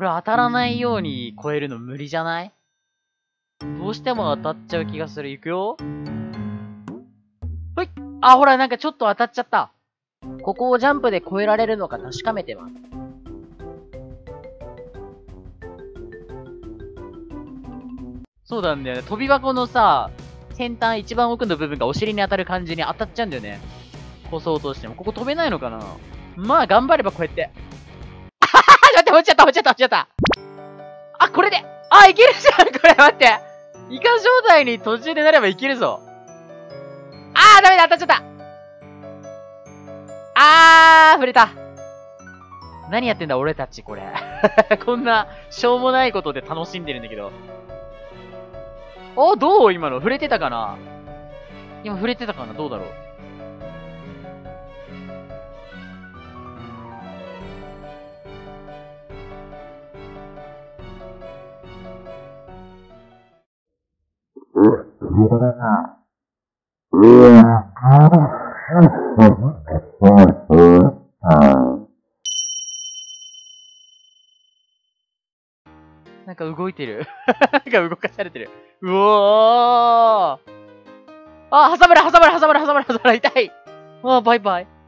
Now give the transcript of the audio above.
これ当たらないように超えるの無理じゃない？どうしても当たっちゃう気がする。いくよほいあ、ほら、なんかちょっと当たっちゃった。ここをジャンプで超えられるのか確かめてます。そうなんだよね。飛び箱のさ、先端一番奥の部分がお尻に当たる感じに当たっちゃうんだよね。こそうとしても。ここ飛べないのかなまあ、頑張ればこうやって。落ちちゃった、落ちちゃった、落ちちゃった。あ、これであ、いけるじゃんこれ、待って。イカ状態に途中でなればいけるぞ。あー、ダメだ、当たっちゃったあー、触れた。何やってんだ、俺たち、これ。こんな、しょうもないことで楽しんでるんだけど。お、どう今の触れてたかな今触れてたかなどうだろうなんか動いてる。なんか動かされてる。うおーあ、挟まれ挟まれ挟まれ挟まれ挟まれ痛いあ、バイバイ。